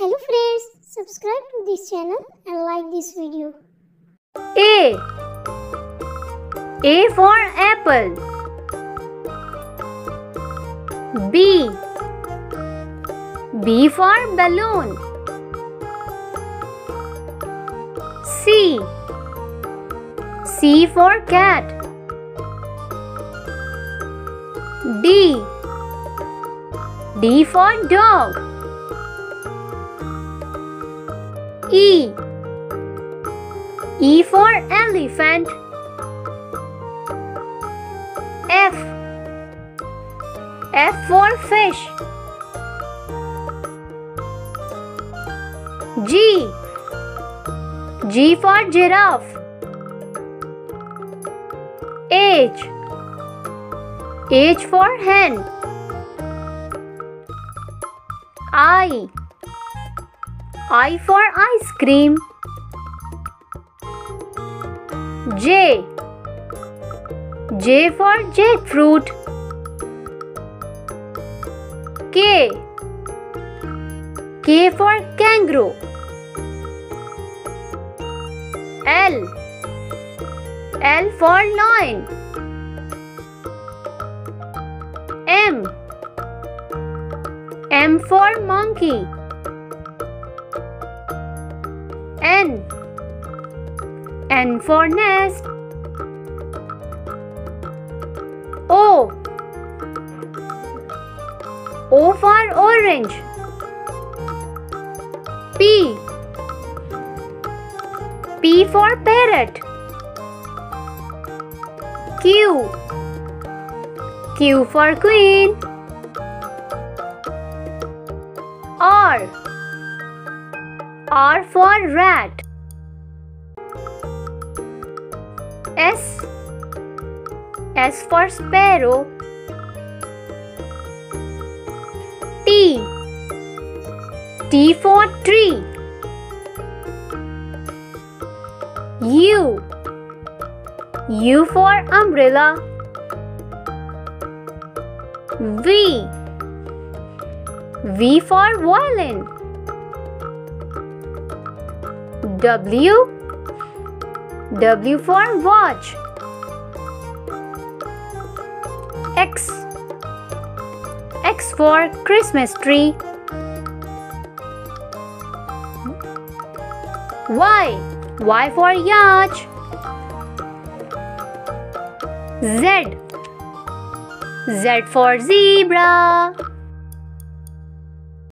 Hello friends, subscribe to this channel and like this video. A. A for apple. B. B for balloon. C. C for cat. D. D for dog. E. E for elephant. F. F for fish. G. G for giraffe. H. H for hen. I. I for ice cream. J. J for jackfruit. K. K for kangaroo. L. L for lion. M. M for monkey. N. N for nest. O. O for orange. P. P for parrot. Q. Q for queen. R. R for rat. S. S for sparrow. T. T for tree. U. U for umbrella. V. V for violin. W. W for watch. X. X for Christmas tree. Y. Y for yacht. Z. Z for zebra.